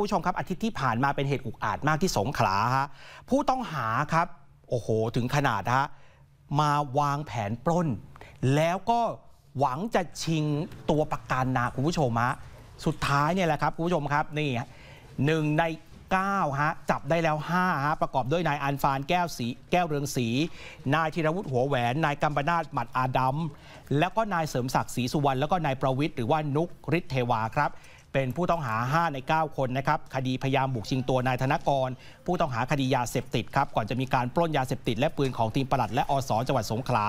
คุณผู้ชมครับอาทิตย์ที่ผ่านมาเป็นเหตุอุกอาจมากที่สงขลาฮะผู้ต้องหาครับโอ้โหถึงขนาดฮะมาวางแผนปล้น แล้วก็หวังจะชิงตัวประกันนะคุณผู้ชมฮะสุดท้ายเนี่ยแหละครับคุณผู้ชมครับนี่หนึ่งใน9ฮะจับได้แล้ว5ฮะประกอบด้วยนายอันฟานแก้วสีแก้วเรืองศรีนายธีรวุฒิหัวแหวนนายกัมปนาตหมัดอาดัมแล้วก็นายเสริมศักดิ์ศรีสุวรรณแล้วก็นายประวิทย์หรือว่านุกฤทธิเทวาครับ เป็นผู้ต้องหา 5 ใน 9 คนนะครับคดีพยายามบุกชิงตัวนายธนกร ผู้ต้องหาคดียาเสพติดครับก่อนจะมีการปล้นยาเสพติด และปืนของทีมปลัดและอสจังหวัดสงขลา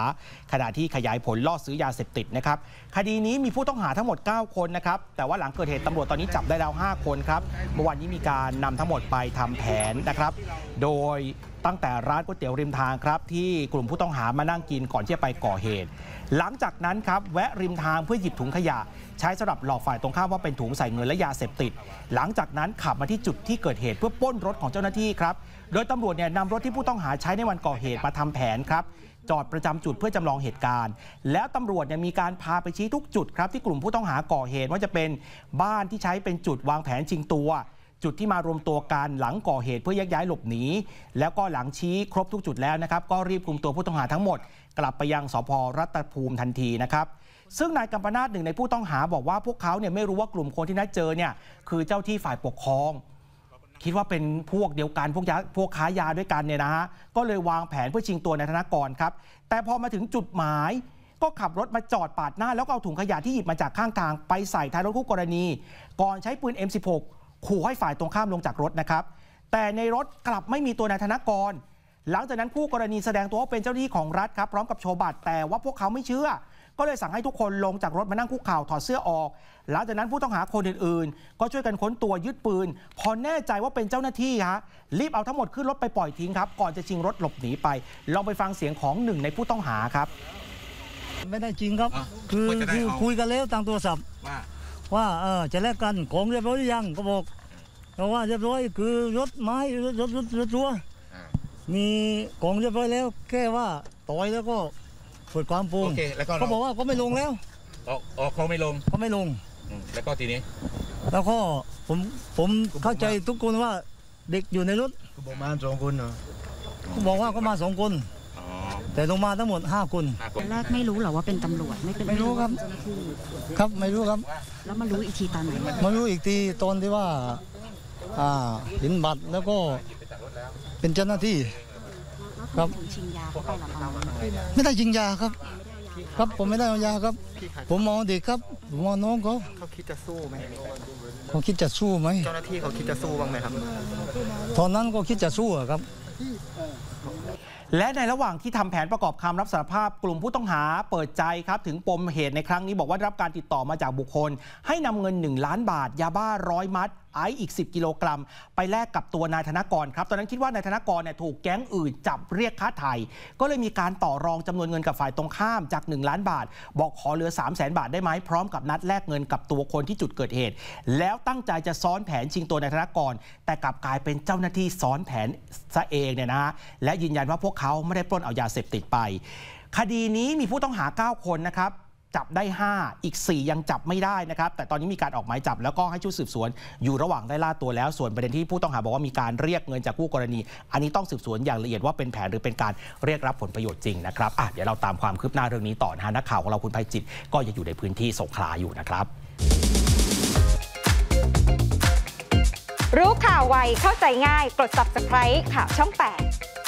ขณะที่ขยายผลล่อซื้อยาเสพติดนะครับคดีนี้มีผู้ต้องหาทั้งหมด 9 คนนะครับแต่ว่าหลังเกิดเหตุตำรวจตอนนี้จับได้แล้ว 5 คนครับเมื่อวานนี้มีการนำทั้งหมดไปทำแผนนะครับ โดย ตั้งแต่ร้านก๋วยเตี๋ยวริมทางครับ ที่กลุ่มผู้ต้องหามานั่งกินก่อนที่จะไปก่อเหตุ หลังจากนั้นครับแวะริมทางเพื่อหยิบถุงขยะ ใช้สำหรับหลอกฝ่ายตรงข้ามว่าเป็นถุงใส่เงินและยาเสพติด หลังจากนั้นขับมาที่จุดที่เกิดเหตุเพื่อป้นรถของเจ้าหน้าที่ครับโดยตำรวจเนี่ยนำรถที่ผู้ต้องหาใช้ในวันก่อเหตุมาทำแผนครับจอดประจำจุดเพื่อจำลองเหตุการณ์ แล้วตำรวจเนี่ยมีการพาไปชี้ทุกจุดครับที่กลุ่มผู้ต้องหาก่อเหตุว่าจะเป็นบ้านที่ใช้เป็นจุดวางแผนชิงตัว จุดที่มารวมตัวกันหลังก่อเหตุเพื่อแยกย้ายหลบหนีแล้วก็หลังชี้ครบทุกจุดแล้วนะครับ ก็รีบคุมตัวผู้ต้องหาทั้งหมด กลับไปยังสพรัตภูมิทันทีนะครับซึ่งนายกัมปนาตหนึ่งในผู้ต้องหาบอกว่าพวกเขาเนี่ยไม่รู้ว่ากลุ่มคนที่นัดเจอเนี่ยคือเจ้าที่ฝ่ายปกครอง คิดว่าเป็นพวกเดียวกันพวกยาพวกค้ายาด้วยกันเนี่ยนะฮะก็เลยวางแผนเพื่อชิงตัวนายธนกรครับแต่พอมาถึงจุดหมายก็ขับรถมาจอดปาดหน้า แล้วก็เอาถุงขยะที่หยิบมาจากข้างทางไปใส่ท้ายรถคู่กรณี ก่อนใช้ปืน M16 ขู่ให้ฝ่ายตรงข้ามลงจากรถนะครับ แต่ในรถกลับไม่มีตัวนายธนกร หลังจากนั้นผู้กรณีแสดงตัวว่าเป็นเจ้าหน้าที่ของรัฐครับพร้อมกับโชว์บัตรแต่ว่าพวกเขาไม่เชื่อ ก็เลยสั่งให้ทุกคนลงจากรถมานั่งคุกเข่าถอดเสื้อออก หลังจากนั้นผู้ต้องหาคนอื่นๆ ก็ช่วยกันค้นตัวยึดปืน พอแน่ใจว่าเป็นเจ้าหน้าที่ฮะรีบเอาทั้งหมดขึ้นรถไปปล่อยทิ้งครับก่อนจะชิงรถหลบหนีไป ลองไปฟังเสียงของหนึ่งในผู้ต้องหาครับ ไม่ได้จริงครับอะคือว่าจะได้คือเอาคุยกันแล้วทางโทรศัพท์ว่า ว่าเออจะแลกกันของเรียบร้อยหรือยังก็บอกเพราะว่าเรียบร้อยคือรถไม้รถรถรถรถทัวมีของเรียบร้อยแล้ว แค่ว่าต่อยแล้วก็เปิดความปร่โองเคแล้วก็เขาบอกว่าเขาไม่ลงแล้วออกออกเขาไม่ลงเขาไม่ลงแล้วก็ทีนี้ แล้วก็ผมผมเข้าใจทุกคนว่าเด็กอยู่ในรถก็บอกมาสองคนเหรอเขาบอกว่าเขามาสองคน แต่ลงมาทั้งหมดห้าคนห้าคตอนนแรกไม่รู้เหรอว่าเป็นตำรวจไม่เป็นไม่รู้ครับเจ้าหน้าที่ครับไม่รู้ครับ แล้วมารู้อีกทีตอนไหนมารู้อีกทีตอนที่ว่าอ่าเห็นบัตรแล้วก็เป็นเจ้าหน้าที่ครับถึงชิงยาเข้าไปเหรอตอนนั้นไม่ได้ยิงยาครับ ครับผมไม่ได้เอายาครับ ผมมองเด็กครับผมมองน้องเขาเขาคิดจะสู้ไหมเขาคิดจะสู้ไหมเจ้าหน้าที่เขาคิดจะสู้บ้างไหมครับ ตอนนั้นก็คิดจะสู้อะครับ และในระหว่างที่ทำแผนประกอบคำรับสารภาพกลุ่มผู้ต้องหาเปิดใจครับ ถึงปมเหตุในครั้งนี้บอกว่าได้รับการติดต่อมาจากบุคคล ให้นำเงิน 1 ล้านบาท ยาบ้าร้อยมัด ไอซ์อีก 10 กิโลกรัม ไปแลกกับตัวนายธนกรครับ ตอนนั้นคิดว่านายธนกรเนี่ยถูกแก๊งอื่นจับเรียกค่าไถ่ก็เลยมีการต่อรองจำนวนเงินกับฝ่ายตรงข้ามจาก 1 ล้านบาท บอกขอเหลือ 3 0 0 0 0 0บาทได้ไหมพร้อมกับนัดแลกเงินกับตัวคนที่จุดเกิดเหตุ แล้วตั้งใจจะซ้อนแผนชิงตัวนายธนกร แต่กลับกลายเป็นเจ้าหน้าที่ซ้อนแผนซะเองเนี่ยนะฮะและยืนยันว่าพวกเขาไม่ได้ปล้นเอายาเสพติดไป คดีนี้มีผู้ต้องหา 9 คนนะครับ จับได้ 5 อีก 4 ยังจับไม่ได้นะครับ แต่ตอนนี้มีการออกหมายจับ แล้วก็ให้ชุดสืบสวน อยู่ระหว่างได้ล่าตัวแล้ว ส่วนประเด็นที่ผู้ต้องหาบอกว่ามีการเรียกเงินจากคู่กรณี อันนี้ต้องสืบสวนอย่างละเอียดว่าเป็นแผนหรือเป็นการเรียกรับผลประโยชน์จริงนะครับอะเดี๋ยวเราตามความคืบหน้าเรื่องนี้ต่อนะฮะนักข่าวของเราคุณภัยจิตก็ยังอยู่ในพื้นที่สงขลาอยู่นะครับ รู้ข่าวไวเข้าใจง่ายกด subscribe ข่าวช่อง 8